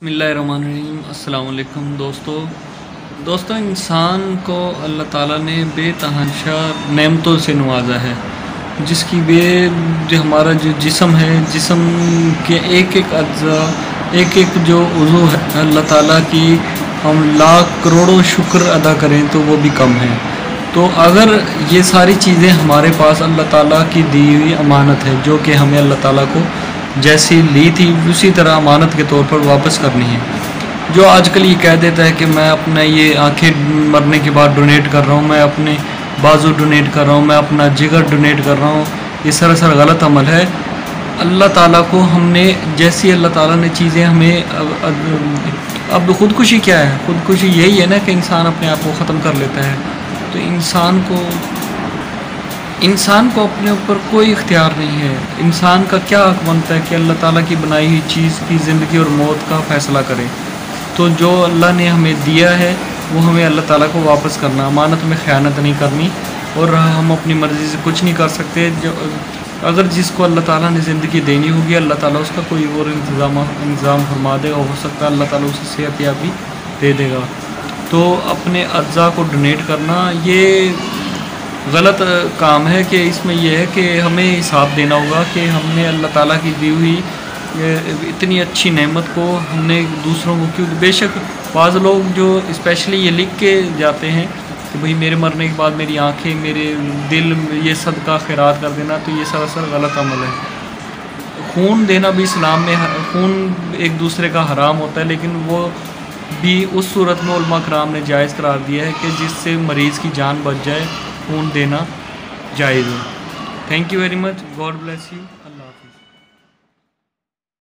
अस्सलाम दोस्तों। दोस्तों, इंसान को अल्लाह ताला ने बेतहाशा नेमतों से नवाजा है, जिसकी बे, जो हमारा जो जिसम है, जिसम के एक एक अज्जा एक एक जो उज़ू है, अल्लाह ताला की हम लाख करोड़ों शुक्र अदा करें तो वो भी कम है। तो अगर ये सारी चीज़ें हमारे पास अल्लाह ताला की दी हुई अमानत है, जो कि हमें अल्लाह ताला को जैसी ली थी उसी तरह अमानत के तौर पर वापस करनी है। जो आजकल ये कह देता है कि मैं अपना ये आँखें मरने के बाद डोनेट कर रहा हूँ मैं अपने बाजू डोनेट कर रहा हूँ मैं अपना जिगर डोनेट कर रहा हूँ ये सरासर गलत अमल है। अल्लाह ताला को हमने जैसी अल्लाह ताला ने चीज़ें हमें अब, अब ख़ुदकुशी क्या है? ख़ुदकुशी यही है ना कि इंसान अपने आप को ख़त्म कर लेता है। तो इंसान को इंसान को अपने ऊपर कोई इख्तियार नहीं है। इंसान का क्या हक बनता है कि अल्लाह ताला की बनाई हुई चीज़ की ज़िंदगी और मौत का फ़ैसला करे? तो जो अल्लाह ने हमें दिया है, वो हमें अल्लाह ताला को वापस करना अमानत में ख़यानत नहीं करनी और हम अपनी मर्ज़ी से कुछ नहीं कर सकते। जो, अगर जिसको अल्लाह ताला ने ज़िंदगी देनी होगी, अल्लाह ताला उसका कोई और इंतज़ाम इंतज़ाम फरमा देगा। हो सकता है अल्लाह ताला उसे सेहत याबी दे देगा। तो अपने अज्जा को डोनेट करना, ये गलत काम है कि इसमें यह है कि हमें हिसाब देना होगा कि हमने अल्लाह ताला की दी हुई इतनी अच्छी नेमत को हमने दूसरों को, क्योंकि बेशक बाज़ लोग जो स्पेशली ये लिख के जाते हैं कि भाई मेरे मरने के बाद मेरी आँखें, मेरे दिल, ये सदका खैरात कर देना तो ये सरासर गलत अमल है। खून देना भी इस्लाम में, खून एक दूसरे का हराम होता है, लेकिन वो भी उस सूरत में उल्मा कराम ने जायज़ करार दिया है कि जिससे मरीज़ की जान बच जाए। खून देना जायज़ है। Thank you very much God bless you